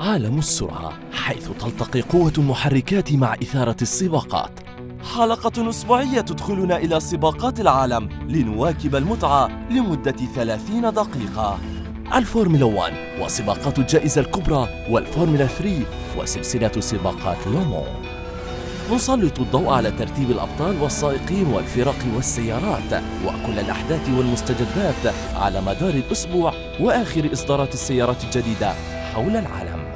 عالم السرعة حيث تلتقي قوة المحركات مع إثارة السباقات. حلقة أسبوعية تدخلنا إلى سباقات العالم لنواكب المتعة لمدة 30 دقيقة. الفورمولا 1 وسباقات الجائزة الكبرى والفورمولا 3 وسلسلة سباقات لومان نسلط الضوء على ترتيب الأبطال والسائقين والفرق والسيارات وكل الأحداث والمستجدات على مدار الأسبوع وآخر إصدارات السيارات الجديدة حول العالم.